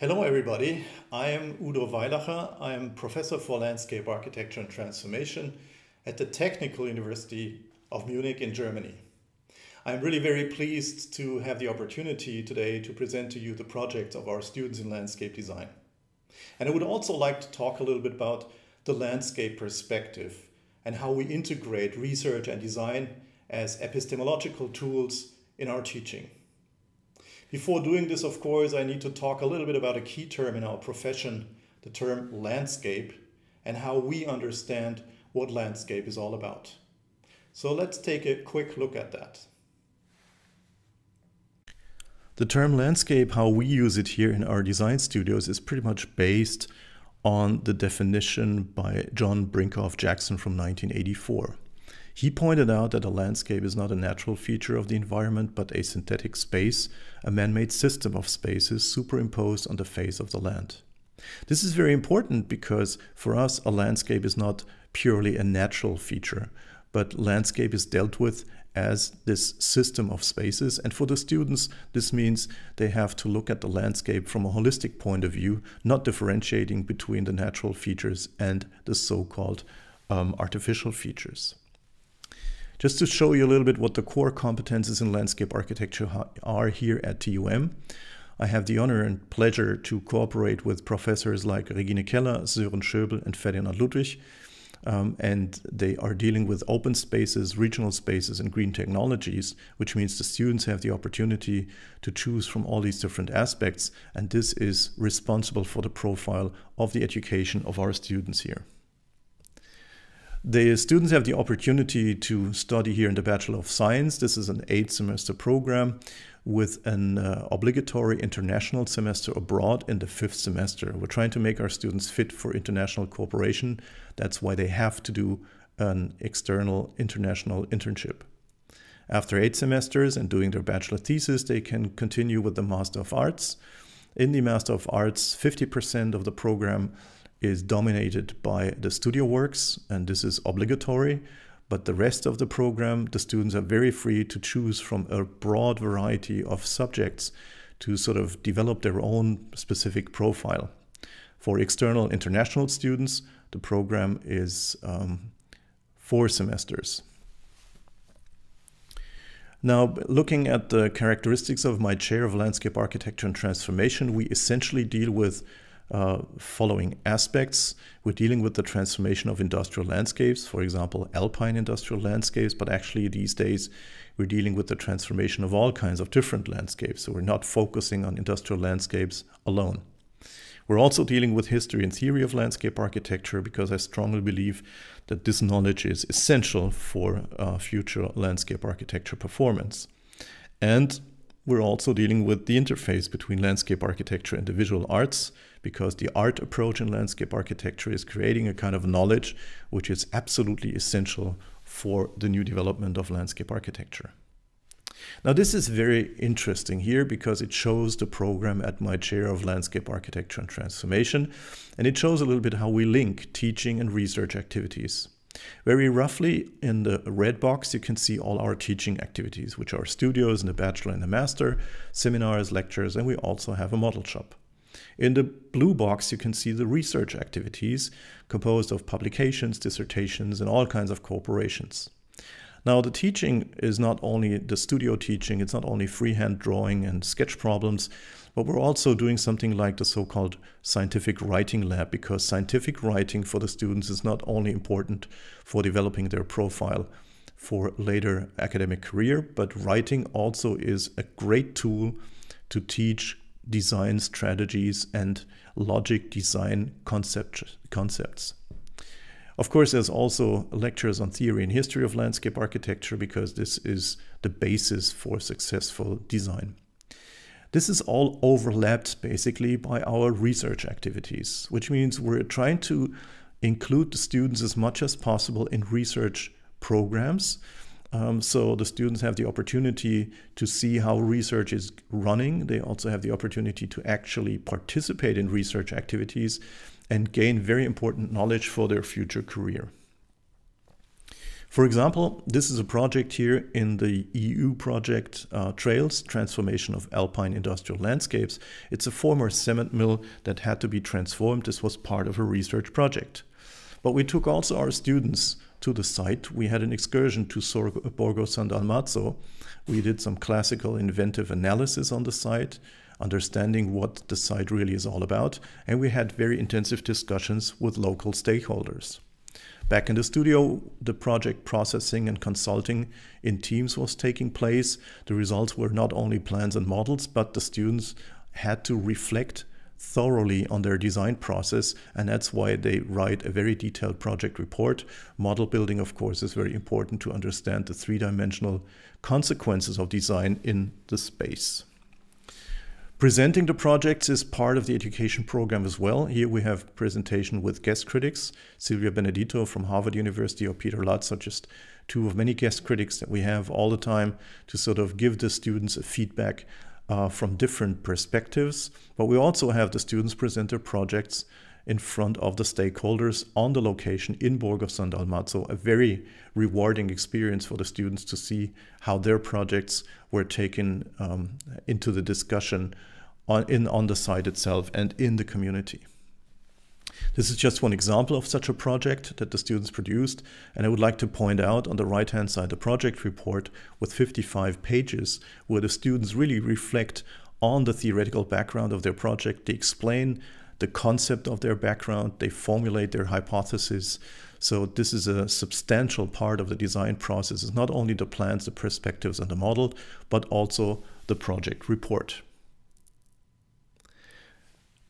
Hello, everybody. I am Udo Weilacher. I am Professor for Landscape Architecture and Transformation at the Technical University of Munich in Germany. I'm really very pleased to have the opportunity today to present to you the projects of our students in landscape design. And I would also like to talk a little bit about the landscape perspective and how we integrate research and design as epistemological tools in our teaching. Before doing this, of course, I need to talk a little bit about a key term in our profession, the term landscape, and how we understand what landscape is all about. So let's take a quick look at that. The term landscape, how we use it here in our design studios, is pretty much based on the definition by John Brinkerhoff Jackson from 1984. He pointed out that a landscape is not a natural feature of the environment, but a synthetic space, a man made system of spaces superimposed on the face of the land. This is very important because for us, a landscape is not purely a natural feature, but landscape is dealt with as this system of spaces. And for the students, this means they have to look at the landscape from a holistic point of view, not differentiating between the natural features and the so-called um, artificial features. Just to show you a little bit what the core competences in landscape architecture are here at TUM, I have the honor and pleasure to cooperate with professors like Regine Keller, Sören Schöbel, and Ferdinand Ludwig, um, and they are dealing with open spaces, regional spaces, and green technologies, which means the students have the opportunity to choose from all these different aspects, and this is responsible for the profile of the education of our students here. The students have the opportunity to study here in the Bachelor of Science. This is an eight semester program with an uh, obligatory international semester abroad in the fifth semester. We're trying to make our students fit for international cooperation. That's why they have to do an external international internship. After eight semesters and doing their bachelor thesis, they can continue with the Master of Arts. In the Master of Arts, 50% of the program is dominated by the studio works, and this is obligatory. But the rest of the program, the students are very free to choose from a broad variety of subjects to sort of develop their own specific profile. For external international students, the program is um, four semesters. Now, looking at the characteristics of my chair of landscape architecture and transformation, we essentially deal with uh, following aspects. We're dealing with the transformation of industrial landscapes, for example, alpine industrial landscapes, but actually these days we're dealing with the transformation of all kinds of different landscapes. So we're not focusing on industrial landscapes alone. We're also dealing with history and theory of landscape architecture because I strongly believe that this knowledge is essential for uh, future landscape architecture performance. And we're also dealing with the interface between landscape architecture and the visual arts, because the art approach in landscape architecture is creating a kind of knowledge which is absolutely essential for the new development of landscape architecture. Now this is very interesting here because it shows the program at my chair of landscape architecture and transformation and it shows a little bit how we link teaching and research activities. Very roughly in the red box, you can see all our teaching activities, which are studios in the bachelor and the master, seminars, lectures, and we also have a model shop. In the blue box, you can see the research activities composed of publications, dissertations, and all kinds of corporations. Now, the teaching is not only the studio teaching, it's not only freehand drawing and sketch problems, but we're also doing something like the so-called scientific writing lab because scientific writing for the students is not only important for developing their profile for later academic career, but writing also is a great tool to teach design strategies and logic design concept, concepts. Of course, there's also lectures on theory and history of landscape architecture because this is the basis for successful design. This is all overlapped basically by our research activities, which means we're trying to include the students as much as possible in research programs. Um, so the students have the opportunity to see how research is running. They also have the opportunity to actually participate in research activities and gain very important knowledge for their future career. For example, this is a project here in the EU project uh, Trails, Transformation of Alpine Industrial Landscapes. It's a former cement mill that had to be transformed. This was part of a research project. But we took also our students to the site. We had an excursion to Borgo San Dalmazzo. We did some classical inventive analysis on the site, understanding what the site really is all about, and we had very intensive discussions with local stakeholders. Back in the studio, the project processing and consulting in teams was taking place. The results were not only plans and models, but the students had to reflect thoroughly on their design process and that's why they write a very detailed project report. Model building of course is very important to understand the three-dimensional consequences of design in the space. Presenting the projects is part of the education program as well. Here we have presentation with guest critics, Silvia Benedito from Harvard University or Peter Latz are just two of many guest critics that we have all the time to sort of give the students a feedback uh, from different perspectives. But we also have the students present their projects in front of the stakeholders on the location in Borgo San Dalmazzo, a very rewarding experience for the students to see how their projects were taken um, into the discussion on, in, on the site itself and in the community. This is just one example of such a project that the students produced, and I would like to point out on the right-hand side the project report with 55 pages where the students really reflect on the theoretical background of their project. They explain the concept of their background, they formulate their hypothesis. So this is a substantial part of the design process. It's not only the plans, the perspectives, and the model, but also the project report.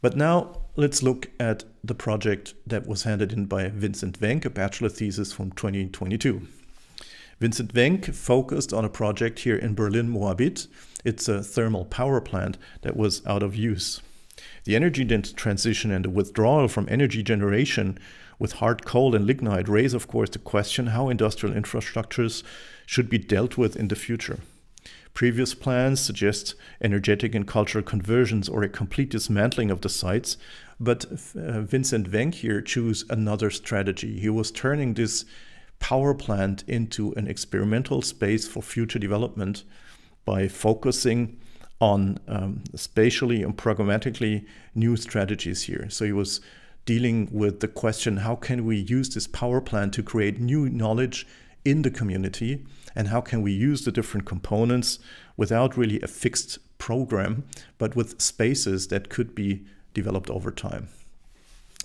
But now let's look at the project that was handed in by Vincent Wenck, a bachelor thesis from 2022. Vincent Wenck focused on a project here in Berlin Moabit. It's a thermal power plant that was out of use. The energy transition and the withdrawal from energy generation with hard coal and lignite raise, of course, the question how industrial infrastructures should be dealt with in the future. Previous plans suggest energetic and cultural conversions or a complete dismantling of the sites, but uh, Vincent Wenck here chose another strategy. He was turning this power plant into an experimental space for future development by focusing on um, spatially and programmatically new strategies here. So he was dealing with the question how can we use this power plant to create new knowledge in the community and how can we use the different components without really a fixed program, but with spaces that could be developed over time.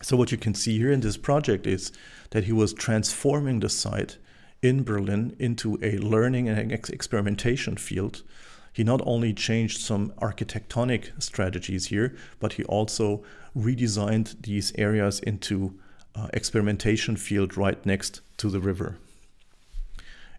So what you can see here in this project is that he was transforming the site in Berlin into a learning and experimentation field. He not only changed some architectonic strategies here, but he also redesigned these areas into uh, experimentation field right next to the river.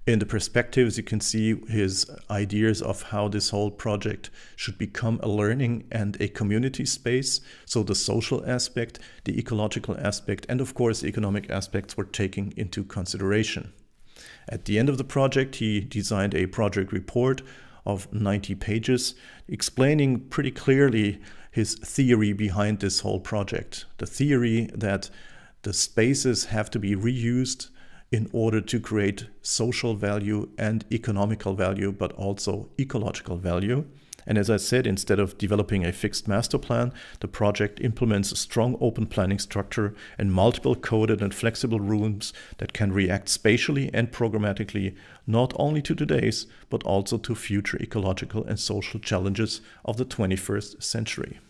In the perspectives, you can see his ideas of how this whole project should become a learning and a community space. So the social aspect, the ecological aspect, and of course, economic aspects were taken into consideration. At the end of the project, he designed a project report of 90 pages explaining pretty clearly his theory behind this whole project. The theory that the spaces have to be reused in order to create social value and economical value, but also ecological value. And as I said, instead of developing a fixed master plan, the project implements a strong open planning structure and multiple coded and flexible rooms that can react spatially and programmatically not only to today's, but also to future ecological and social challenges of the 21st century.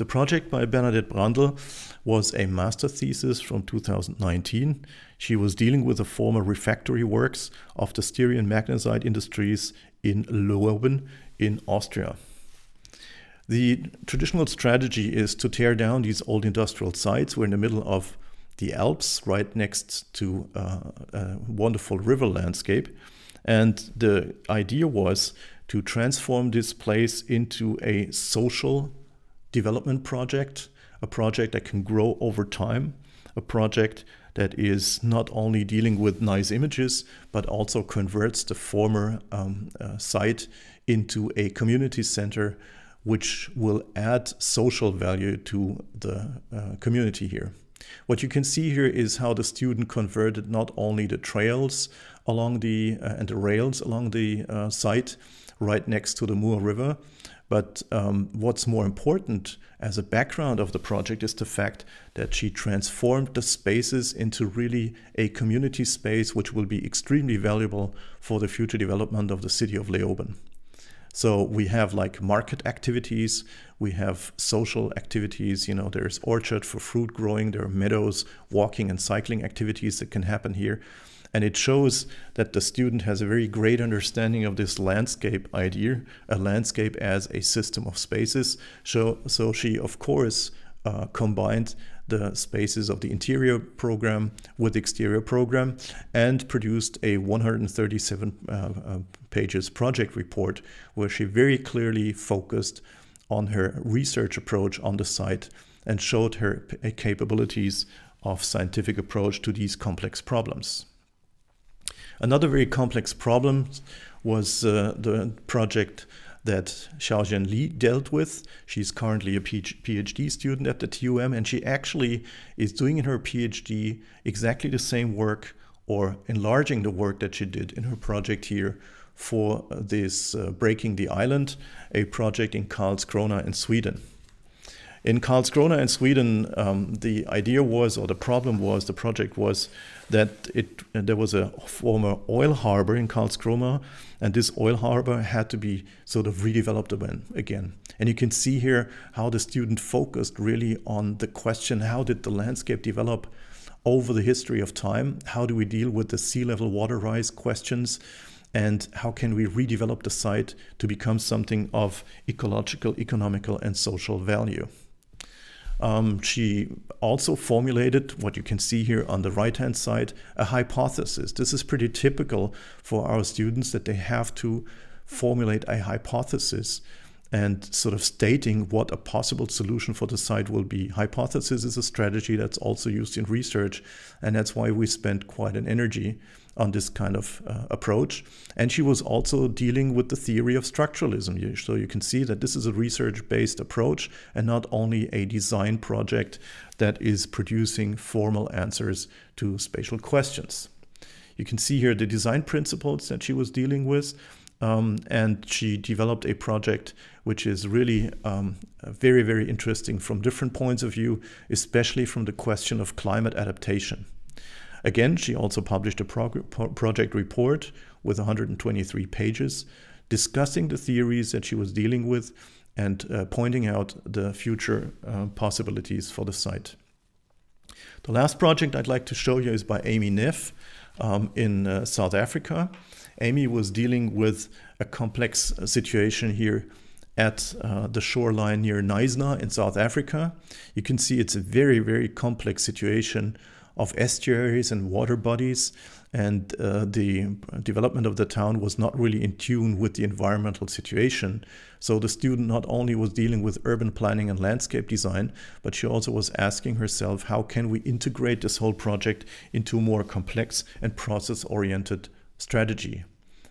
The project by Bernadette Brandl was a master thesis from 2019. She was dealing with the former refractory works of the Styrian magnesite industries in Leoben in Austria. The traditional strategy is to tear down these old industrial sites. We're in the middle of the Alps, right next to uh, a wonderful river landscape. And the idea was to transform this place into a social development project, a project that can grow over time, a project that is not only dealing with nice images, but also converts the former um, uh, site into a community center, which will add social value to the uh, community here. What you can see here is how the student converted not only the trails along the uh, and the rails along the uh, site right next to the Mur River, but um, what's more important as a background of the project is the fact that she transformed the spaces into really a community space which will be extremely valuable for the future development of the city of Leoben. So we have like market activities, we have social activities, you know, there's orchard for fruit growing, there are meadows, walking and cycling activities that can happen here. And it shows that the student has a very great understanding of this landscape idea, a landscape as a system of spaces. So, so she, of course, uh, combined the spaces of the interior program with the exterior program and produced a 137 uh, uh, pages project report where she very clearly focused on her research approach on the site and showed her capabilities of scientific approach to these complex problems. Another very complex problem was uh, the project that Xiaojian Li dealt with. She's currently a PhD student at the TUM, and she actually is doing in her PhD exactly the same work or enlarging the work that she did in her project here for this uh, Breaking the Island, a project in Karlskrona in Sweden. In Karlskrona in Sweden, um, the idea was, or the problem was, the project was that it uh, there was a former oil harbor in Karlskrona, and this oil harbor had to be sort of redeveloped again. And you can see here how the student focused really on the question: How did the landscape develop over the history of time? How do we deal with the sea level water rise questions? and how can we redevelop the site to become something of ecological, economical, and social value. Um, she also formulated what you can see here on the right hand side a hypothesis. This is pretty typical for our students that they have to formulate a hypothesis and sort of stating what a possible solution for the site will be. Hypothesis is a strategy that's also used in research, and that's why we spent quite an energy on this kind of uh, approach. And she was also dealing with the theory of structuralism. So you can see that this is a research based approach and not only a design project that is producing formal answers to spatial questions. You can see here the design principles that she was dealing with. Um, and she developed a project which is really um, very, very interesting from different points of view, especially from the question of climate adaptation. Again, she also published a project report with 123 pages discussing the theories that she was dealing with and uh, pointing out the future uh, possibilities for the site. The last project I'd like to show you is by Amy Neff um, in uh, South Africa. Amy was dealing with a complex situation here at uh, the shoreline near Knysna in South Africa. You can see it's a very, very complex situation of estuaries and water bodies. And uh, the development of the town was not really in tune with the environmental situation. So the student not only was dealing with urban planning and landscape design, but she also was asking herself, how can we integrate this whole project into a more complex and process oriented strategy?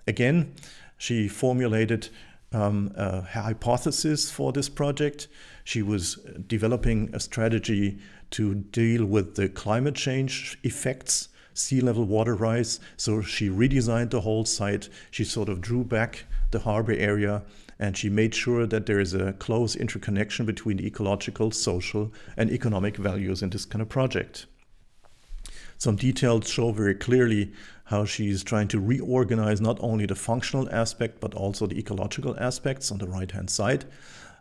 Again, she formulated um, hypothesis for this project. She was developing a strategy to deal with the climate change effects, sea level water rise. So she redesigned the whole site. She sort of drew back the harbor area and she made sure that there is a close interconnection between ecological, social, and economic values in this kind of project. Some details show very clearly how she's trying to reorganize not only the functional aspect but also the ecological aspects on the right hand side.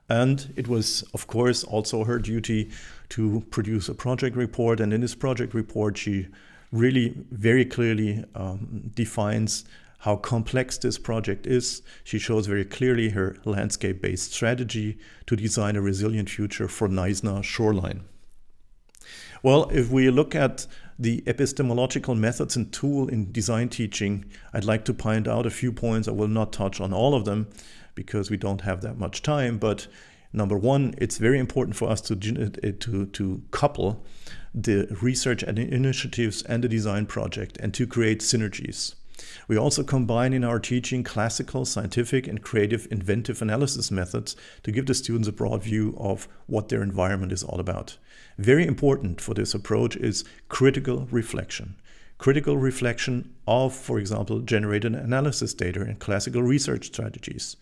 And it was, of course, also her duty to produce a project report. And in this project report, she really very clearly um, defines how complex this project is. She shows very clearly her landscape based strategy to design a resilient future for Knysna shoreline. Well, if we look at the epistemological methods and tool in design teaching, I'd like to point out a few points. I will not touch on all of them because we don't have that much time. But number one, it's very important for us to, uh, to, to couple the research and initiatives and the design project and to create synergies. We also combine in our teaching classical, scientific, and creative inventive analysis methods to give the students a broad view of what their environment is all about. Very important for this approach is critical reflection. Critical reflection of, for example, generated analysis data and classical research strategies.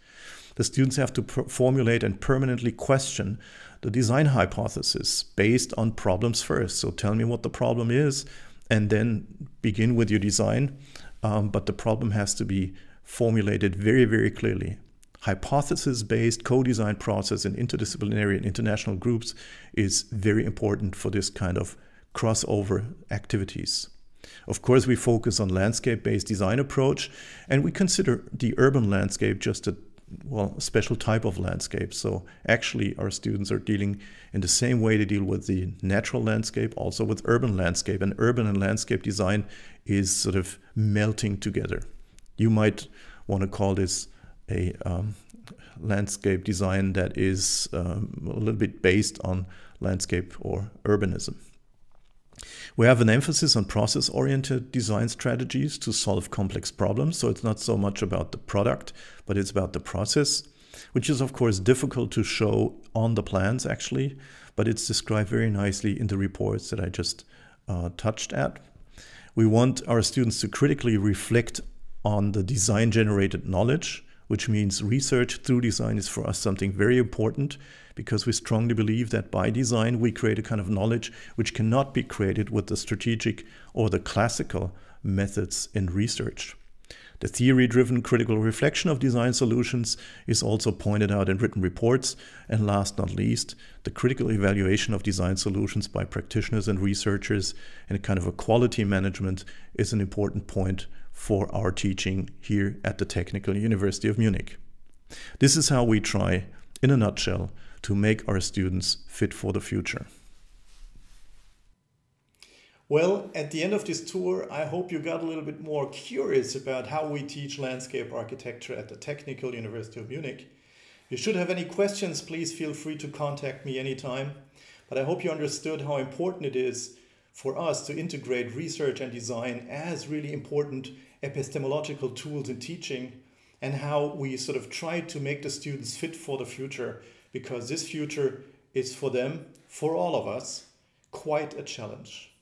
The students have to formulate and permanently question the design hypothesis based on problems first. So tell me what the problem is, and then begin with your design um, but the problem has to be formulated very, very clearly. Hypothesis-based co-design process in interdisciplinary and international groups is very important for this kind of crossover activities. Of course, we focus on landscape-based design approach, and we consider the urban landscape just a well, a special type of landscape. So actually our students are dealing in the same way they deal with the natural landscape, also with urban landscape. And urban and landscape design is sort of melting together. You might want to call this a um, landscape design that is um, a little bit based on landscape or urbanism. We have an emphasis on process-oriented design strategies to solve complex problems. So it's not so much about the product, but it's about the process, which is of course difficult to show on the plans actually, but it's described very nicely in the reports that I just uh, touched at. We want our students to critically reflect on the design generated knowledge, which means research through design is for us something very important because we strongly believe that by design we create a kind of knowledge which cannot be created with the strategic or the classical methods in research. The theory-driven critical reflection of design solutions is also pointed out in written reports. And last not least, the critical evaluation of design solutions by practitioners and researchers and a kind of a quality management is an important point for our teaching here at the Technical University of Munich. This is how we try, in a nutshell, to make our students fit for the future. Well, at the end of this tour, I hope you got a little bit more curious about how we teach landscape architecture at the Technical University of Munich. If you should have any questions, please feel free to contact me anytime. But I hope you understood how important it is for us to integrate research and design as really important epistemological tools in teaching and how we sort of try to make the students fit for the future because this future is for them, for all of us, quite a challenge.